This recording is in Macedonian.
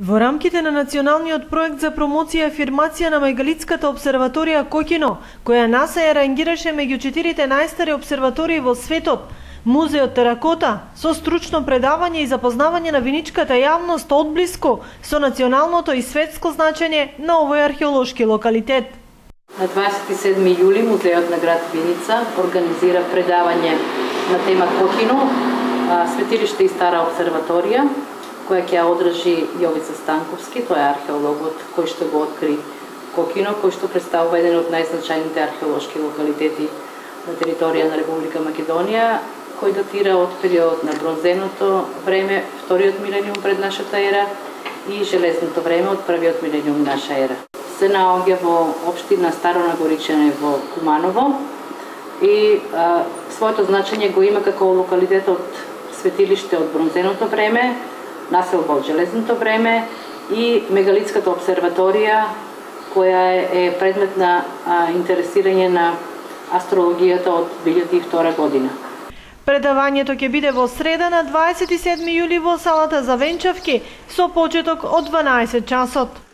Во рамките на националниот проект за промоција и афирмација на Мегалитската обсерваторија Кокино, која НАСА ја рангираше меѓу четирите најстари обсерватории во светот, Музеот Теракота со стручно предавање и запознавање на виничката јавност одблиску со националното и светско значење на овој археолошки локалитет. На 27 јули Музеот на град Виница организира предавање на тема Кокино, светилиште и стара обсерваторија, која ќе ја одржи Јовица Станковски, тој е археологот кој што го откри Кокино, кој што представува еден од најзначајните археолошки локалитети на територија на Република Македонија, кој датира од период на бронзеното време, вториот милениум пред нашата ера и железното време од првиот милениум наша ера. Се наоѓа во општина Старо Нагоричане во Куманово и а, своето значење го има како локалитет од светилиште од бронзеното време, населба од железното време и мегалитската обсерваторија која е предмет на интересирање на астрологијата од 2002 година. Предавањето ќе биде во среда на 27 јули во салата за венчавки со почеток од 12 часот.